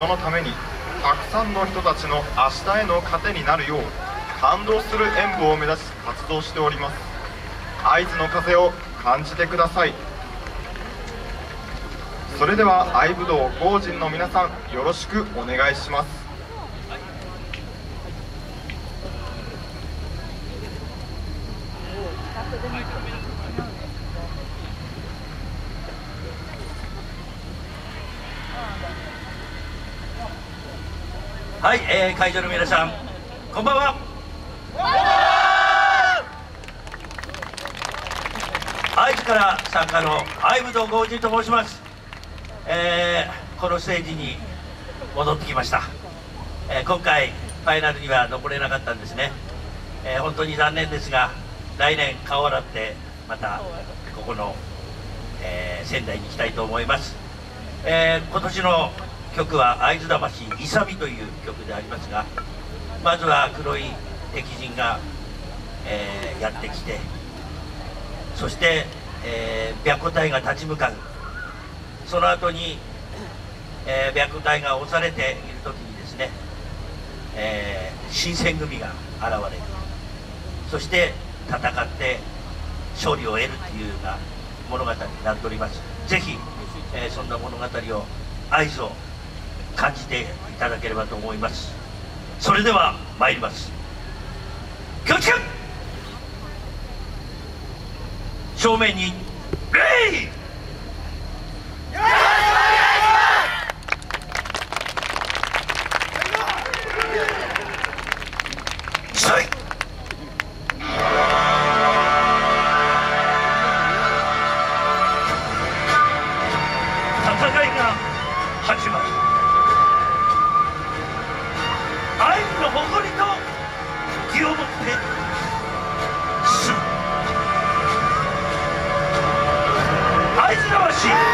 そのためにたくさんの人たちの明日への糧になるよう感動する演舞を目指し活動しております。合図の風を感じてください。それでは愛武道豪人の皆さんよろしくお願いします。はい、はいえー、会場の皆さんこんばんは。愛知から参加の愛武道豪人と申します、えー、このステージに戻ってきました、えー、今回ファイナルには残れなかったんですね、えー、本当に残念ですが来年顔を洗ってまたここの、えー、仙台に行きたいと思います、えー、今年の曲は会津魂勇という曲でありますがまずは黒い敵陣が、えー、やってきてそして、えー、白虎隊が立ち向かう。その後に、えー、白虎隊が押されている時にですね、えー、新選組が現れる。そして戦って勝利を得るというような物語になっております。ぜひ、えー、そんな物語を合図感じていただければと思います。それでは参ります。気をつけ正面に礼戦いが始まる。気を持って。す会津魂。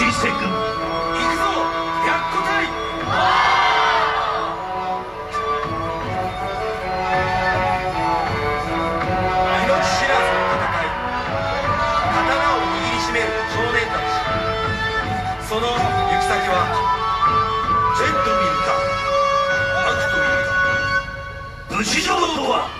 新選軍行くぞ白虎隊。命知らずの戦い刀を握りしめる少年たち。その行き先はジェントミルか悪という武士上とは？